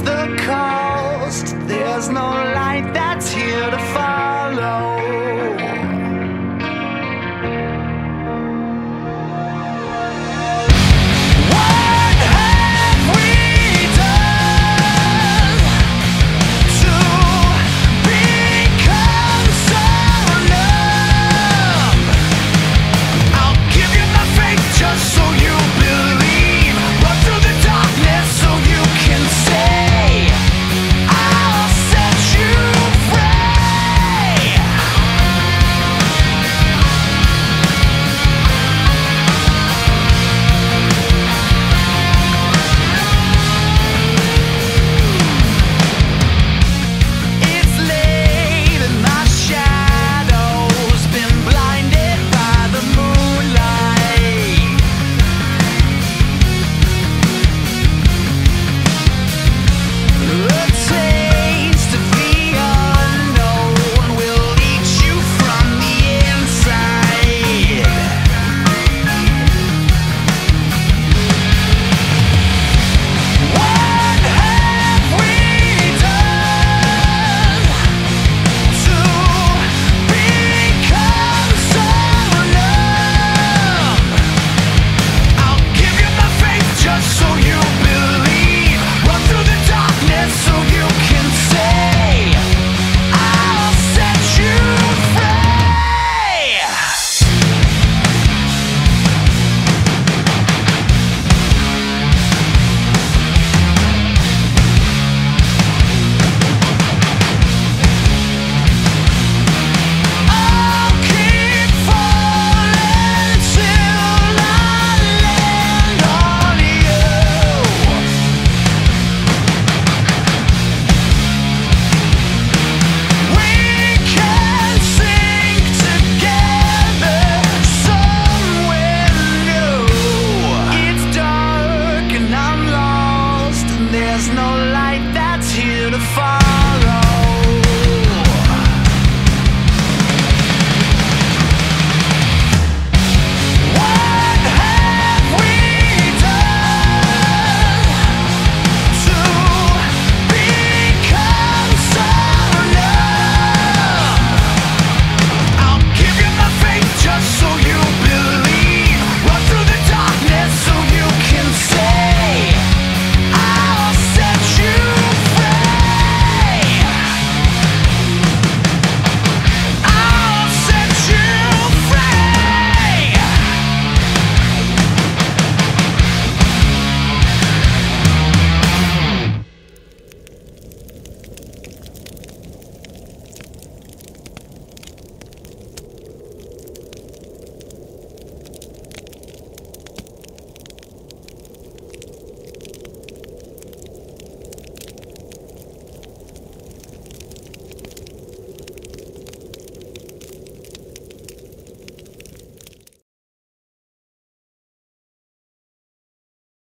the coast. There's no light that's here to follow. far.